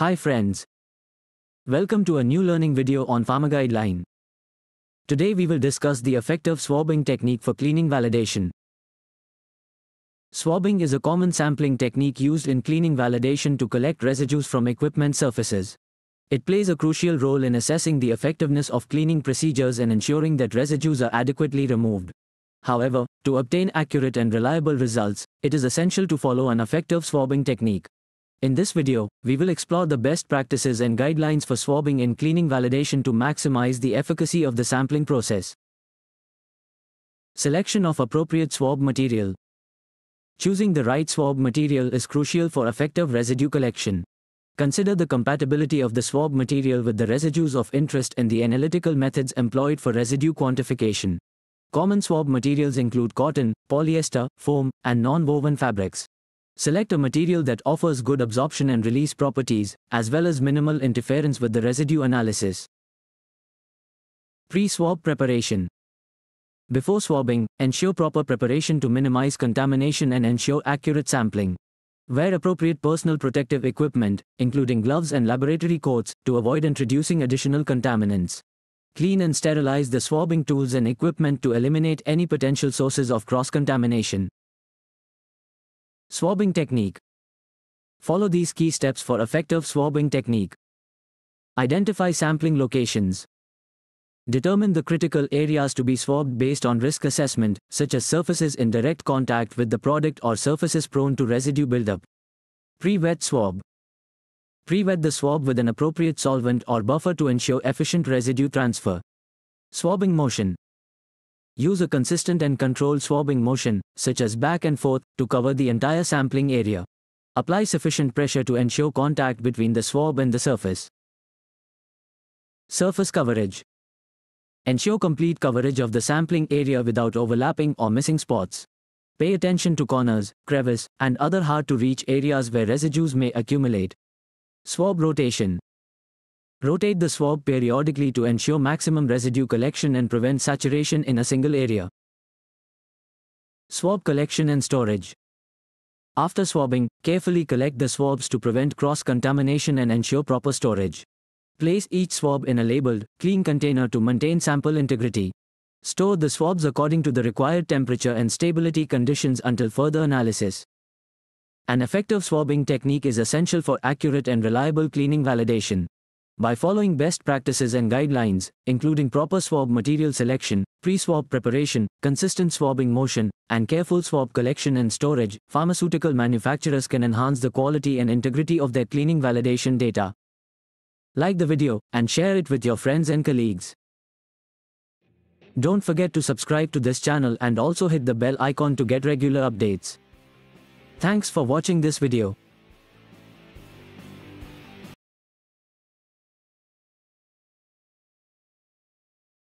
Hi friends. Welcome to a new learning video on Pharma Guideline. Today we will discuss the effective swabbing technique for cleaning validation. Swabbing is a common sampling technique used in cleaning validation to collect residues from equipment surfaces. It plays a crucial role in assessing the effectiveness of cleaning procedures and ensuring that residues are adequately removed. However, to obtain accurate and reliable results, it is essential to follow an effective swabbing technique. In this video, we will explore the best practices and guidelines for swabbing and cleaning validation to maximize the efficacy of the sampling process. Selection of appropriate swab material. Choosing the right swab material is crucial for effective residue collection. Consider the compatibility of the swab material with the residues of interest and the analytical methods employed for residue quantification. Common swab materials include cotton, polyester, foam, and non-woven fabrics. Select a material that offers good absorption and release properties, as well as minimal interference with the residue analysis. Pre-swab preparation. Before swabbing, ensure proper preparation to minimize contamination and ensure accurate sampling. Wear appropriate personal protective equipment, including gloves and laboratory coats, to avoid introducing additional contaminants. Clean and sterilize the swabbing tools and equipment to eliminate any potential sources of cross-contamination. Swabbing technique. Follow these key steps for effective swabbing technique. Identify sampling locations. Determine the critical areas to be swabbed based on risk assessment, such as surfaces in direct contact with the product or surfaces prone to residue buildup. Pre-wet swab. Pre-wet the swab with an appropriate solvent or buffer to ensure efficient residue transfer. Swabbing motion. Use a consistent and controlled swabbing motion, such as back and forth, to cover the entire sampling area. Apply sufficient pressure to ensure contact between the swab and the surface. Surface coverage. Ensure complete coverage of the sampling area without overlapping or missing spots. Pay attention to corners, crevice, and other hard-to-reach areas where residues may accumulate. Swab rotation. Rotate the swab periodically to ensure maximum residue collection and prevent saturation in a single area. Swab collection and storage. After swabbing, carefully collect the swabs to prevent cross-contamination and ensure proper storage. Place each swab in a labeled, clean container to maintain sample integrity. Store the swabs according to the required temperature and stability conditions until further analysis. An effective swabbing technique is essential for accurate and reliable cleaning validation. By following best practices and guidelines, including proper swab material selection, pre-swab preparation, consistent swabbing motion, and careful swab collection and storage, pharmaceutical manufacturers can enhance the quality and integrity of their cleaning validation data. Like the video and share it with your friends and colleagues. Don't forget to subscribe to this channel and also hit the bell icon to get regular updates. Thanks for watching this video.